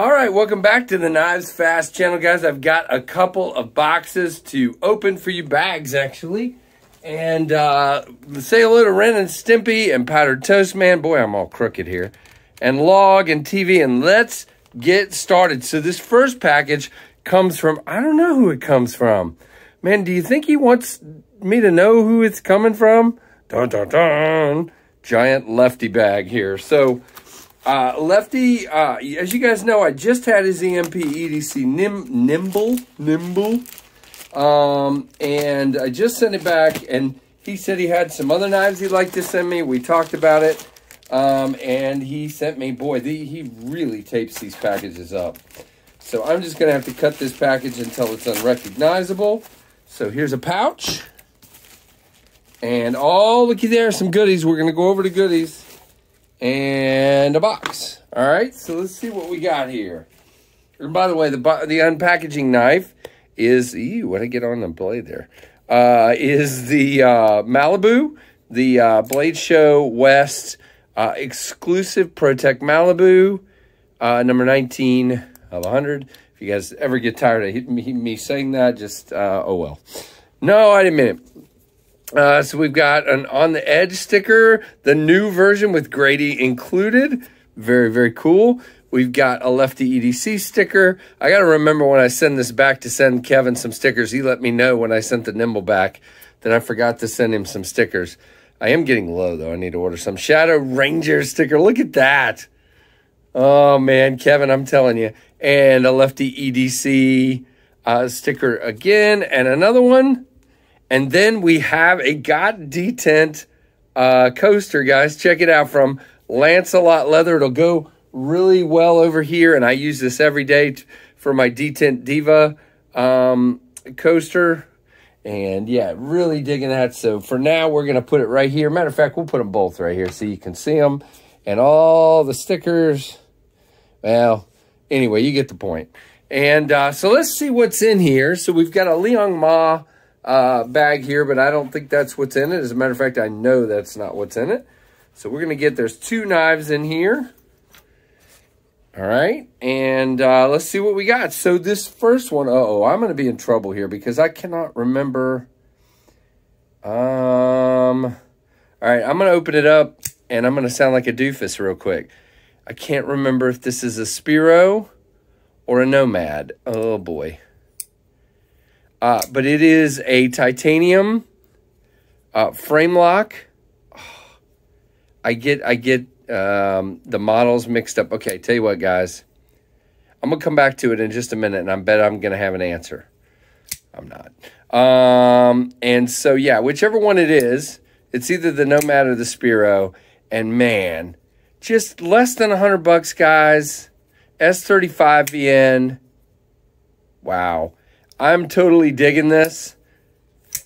All right, welcome back to the Knives Fast channel, guys. I've got a couple of boxes to open for you, bags actually. And uh, say hello to Ren and Stimpy and Powdered Toast Man. Boy, I'm all crooked here. And Log and TV, and let's get started. So this first package comes from, I don't know who it comes from. Man, do you think he wants me to know who it's coming from? Dun, dun, dun. Giant lefty bag here. So uh, Lefty, uh, as you guys know, I just had his EMP EDC Nim Nimble, Nimble, um, and I just sent it back, and he said he had some other knives he'd like to send me. We talked about it, um, and he sent me, boy, the, he really tapes these packages up. So I'm just going to have to cut this package until it's unrecognizable. So here's a pouch. And oh, looky there, some goodies. We're going to go over to goodies and a box. All right, so let's see what we got here. And by the way, the the unpackaging knife is, ew, what I get on the blade there? Uh, is the uh, Malibu, the uh, Blade Show West uh, exclusive ProTech Malibu, uh, number 19 of 100. If you guys ever get tired of me, me saying that, just, uh, oh well. No, I didn't mean it. Uh, so we've got an on the edge sticker, the new version with Grady included. Very, very cool. We've got a lefty EDC sticker. I got to remember when I send this back to send Kevin some stickers. He let me know when I sent the Nimble back that I forgot to send him some stickers. I am getting low though. I need to order some Shadow Ranger sticker. Look at that. Oh man, Kevin, I'm telling you. And a lefty EDC uh, sticker again, and another one. And then we have a Got Detent uh, coaster, guys. Check it out from Lancelot Leather. It'll go really well over here, and I use this every day for my Detent Diva um, coaster. And yeah, really digging that. So for now, we're going to put it right here. Matter of fact, we'll put them both right here so you can see them. And all the stickers. Well, anyway, you get the point. And uh, so let's see what's in here. So we've got a Liong Mah uh, bag here, but I don't think that's what's in it. As a matter of fact, I know that's not what's in it. So we're going to get, there's two knives in here. All right, and uh, let's see what we got. So this first one, uh oh I'm going to be in trouble here because I cannot remember. Um, all right, I'm going to open it up, and I'm going to sound like a doofus real quick. I can't remember if this is a Spiro or a Nomad. Oh, boy. Uh, but it is a titanium uh, frame lock. I get I get um, the models mixed up. Okay, tell you what, guys. I'm to come back to it in just a minute, and I bet I'm going to have an answer. I'm not. Um, and so, yeah, whichever one it is, it's either the Nomad or the Spiro. And man, just less than 100 bucks, guys. S35 VN. Wow. I'm totally digging this.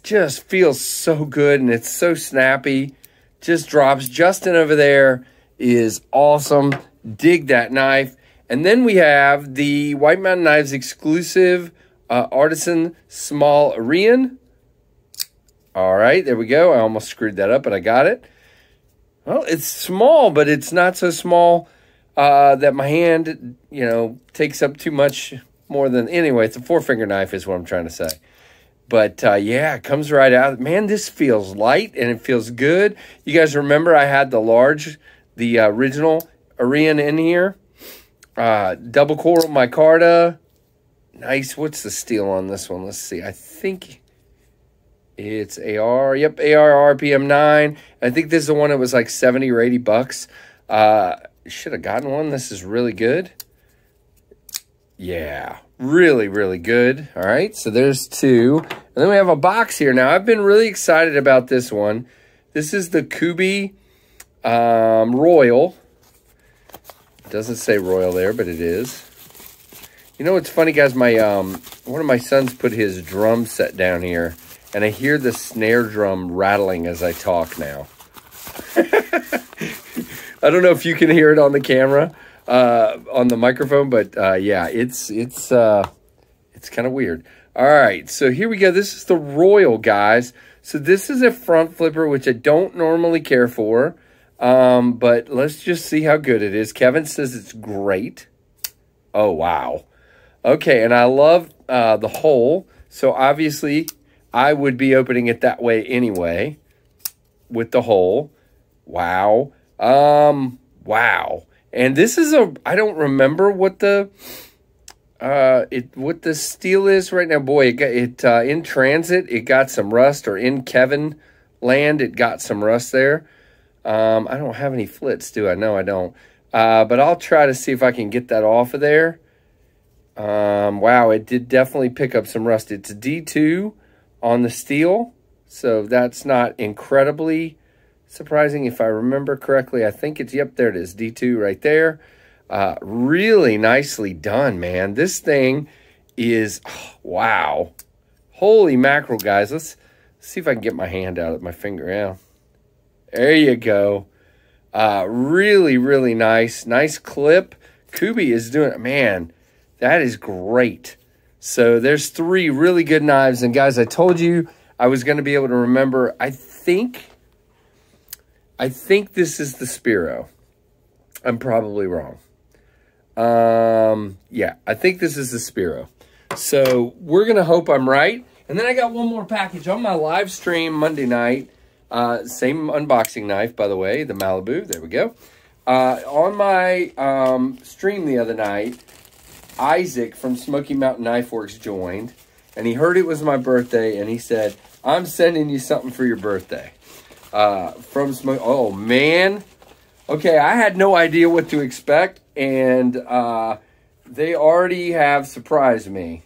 Just feels so good and it's so snappy. Just drops. Justin over there is awesome. Dig that knife. And then we have the White Mountain Knives exclusive uh, Artisan Small Arion. All right, there we go. I almost screwed that up, but I got it. Well, it's small, but it's not so small uh, that my hand, you know, takes up too much more than anyway. It's a four finger knife, is what I'm trying to say. But uh, yeah, it comes right out. Man, this feels light and it feels good. You guys remember I had the large, the uh, original Arion in here. Uh, double coral micarta. Nice. What's the steel on this one? Let's see. I think it's AR. Yep, AR RPM 9. I think this is the one that was like 70 or 80 bucks. Uh, should have gotten one. This is really good. Yeah, really, really good. All right, so there's two. And then we have a box here. Now, I've been really excited about this one. This is the Kubey um, Royal. It doesn't say Royal there, but it is. You know what's funny, guys? My um, One of my sons put his drum set down here, and I hear the snare drum rattling as I talk now. I don't know if you can hear it on the camera, uh, on the microphone, but uh, yeah, it's it's uh, it's kind of weird. All right, so here we go. This is the Royal, guys. So this is a front flipper, which I don't normally care for, um, but let's just see how good it is. Kevin says it's great. Oh, wow. Okay, and I love uh, the hole. So obviously, I would be opening it that way anyway with the hole. Wow. Um, wow. And this is a, I don't remember what the, uh, it what the steel is right now. Boy, it got it uh, in transit. It got some rust, or in Kevin land, it got some rust there. Um, I don't have any Flitz, do I? No, I don't. Uh, but I'll try to see if I can get that off of there. Um, wow, it did definitely pick up some rust. It's a D2 on the steel, so that's not incredibly surprising if I remember correctly. I think it's, yep, there it is, D2 right there. Uh, really nicely done, man. This thing is, oh, wow. Holy mackerel, guys. Let's see if I can get my hand out of my finger. Yeah. There you go. Uh, really, really nice. Nice clip. Kubey is doing, man, that is great. So there's three really good knives. And guys, I told you I was going to be able to remember. I think, I think this is the Spiro. I'm probably wrong. Um, yeah, I think this is the Spiro. So we're going to hope I'm right. And then I got one more package on my live stream Monday night. Uh, same unboxing knife, by the way, the Malibu. There we go. Uh, on my um, stream the other night, Isaac from Smoky Mountain Knife Works joined, and he heard it was my birthday, and he said, I'm sending you something for your birthday. Uh, from Smoky, oh man. Okay, I had no idea what to expect, and uh, they already have surprised me.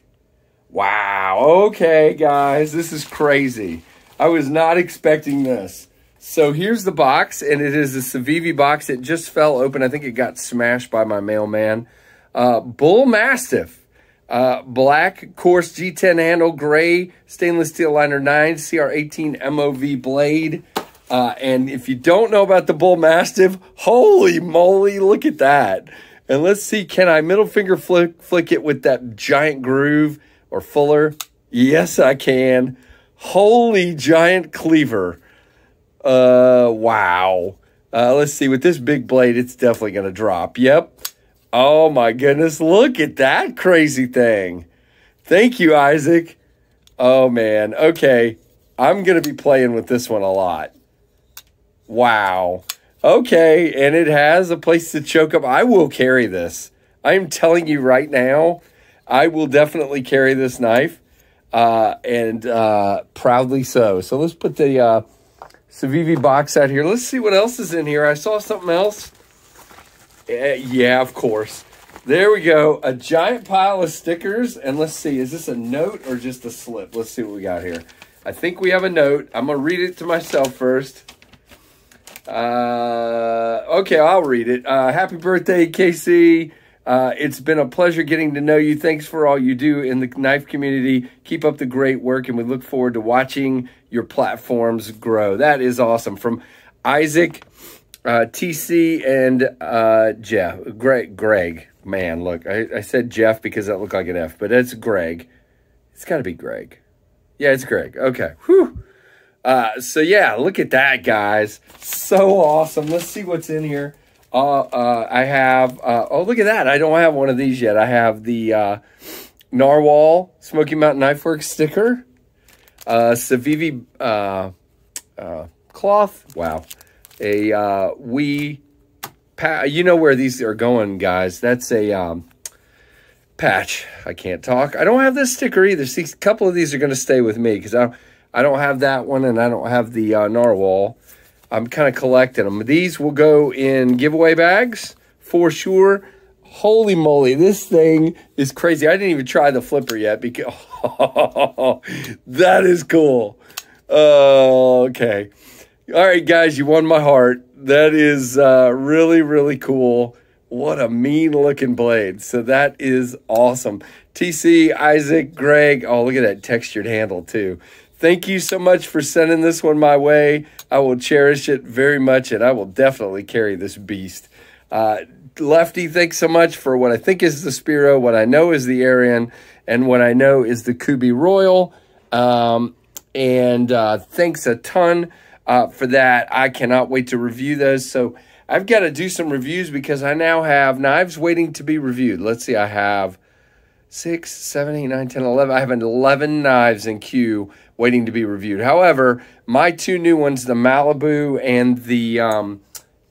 Wow, okay, guys, this is crazy. I was not expecting this. So here's the box, and it is a Civivi box. It just fell open. I think it got smashed by my mailman. Uh, Bull Mastiff, uh, black coarse G10 handle, gray stainless steel liner 9, CR18 MOV blade. Uh, and if you don't know about the Bull Mastiff, holy moly, look at that. And let's see, can I middle finger flick, flick it with that giant groove or fuller? Yes, I can. Holy giant cleaver. Uh, wow. Uh, let's see, with this big blade, it's definitely going to drop. Yep. Oh my goodness, look at that crazy thing. Thank you, Isaac. Oh man, okay. I'm going to be playing with this one a lot. Wow. Okay, and it has a place to choke up. I will carry this. I'm telling you right now, I will definitely carry this knife, uh, and uh, proudly so. So let's put the uh, Civivi box out here. Let's see what else is in here. I saw something else. Uh, yeah, of course. There we go. A giant pile of stickers. And let's see, is this a note or just a slip? Let's see what we got here. I think we have a note. I'm going to read it to myself first. Uh, okay, I'll read it. Uh, happy birthday, Casey. Uh, it's been a pleasure getting to know you. Thanks for all you do in the knife community. Keep up the great work, and we look forward to watching your platforms grow. That is awesome. From Isaac uh, TC and uh, Jeff, Greg, Greg, man, look, I, I said Jeff because that looked like an F, but it's Greg. It's got to be Greg. Yeah, it's Greg. Okay. Whew. Uh, so yeah, look at that, guys. So awesome. Let's see what's in here. Uh, uh, I have, uh, oh, look at that. I don't have one of these yet. I have the uh, Narwhal Smoky Mountain Knife Works sticker. Uh, Civivi uh, cloth. Wow a we you know where these are going, guys. That's a um, patch. I can't talk. I don't have this sticker either. See, a couple of these are going to stay with me because I, I don't have that one and I don't have the uh, narwhal. I'm kind of collecting them. These will go in giveaway bags for sure. Holy moly, this thing is crazy. I didn't even try the flipper yet because that is cool. Uh, okay. All right, guys, you won my heart. That is uh, really, really cool. What a mean looking blade. So that is awesome. TC, Isaac, Greg. Oh, look at that textured handle, too. Thank you so much for sending this one my way. I will cherish it very much, and I will definitely carry this beast. Uh, Lefty, thanks so much for what I think is the Spiro, what I know is the Arion, and what I know is the Kubey Royal. Um, and uh, thanks a ton uh, for that. I cannot wait to review those. So I've got to do some reviews because I now have knives waiting to be reviewed. Let's see, I have six, seven, eight, nine, 10, 11. I have 11 knives in queue waiting to be reviewed. However, my two new ones, the Malibu and the um,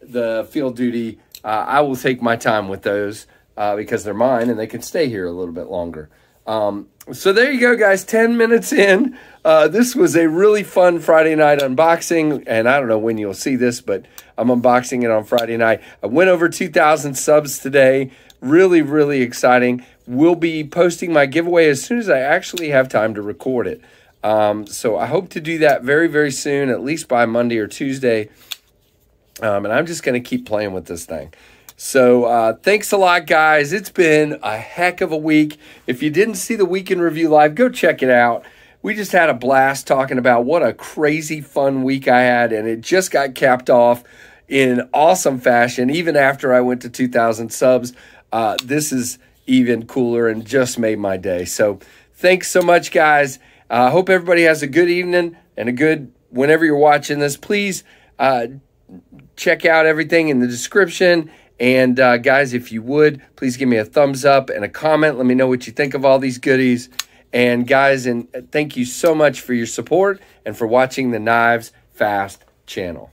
the Field Duty, uh, I will take my time with those uh, because they're mine and they can stay here a little bit longer. Um, so there you go, guys. 10 minutes in. Uh, this was a really fun Friday night unboxing, and I don't know when you'll see this, but I'm unboxing it on Friday night. I went over 2,000 subs today. Really, really exciting. We'll be posting my giveaway as soon as I actually have time to record it. Um, so I hope to do that very, very soon, at least by Monday or Tuesday. Um, and I'm just going to keep playing with this thing. So uh, thanks a lot, guys. It's been a heck of a week. If you didn't see the Weekend Review Live, go check it out. We just had a blast talking about what a crazy fun week I had, and it just got capped off in awesome fashion. Even after I went to 2,000 subs, uh, this is even cooler and just made my day. So thanks so much, guys. I uh, hope everybody has a good evening and a good whenever you're watching this. Please uh, check out everything in the description and uh, guys, if you would, please give me a thumbs up and a comment. Let me know what you think of all these goodies. And guys, and thank you so much for your support and for watching the Knives Fast channel.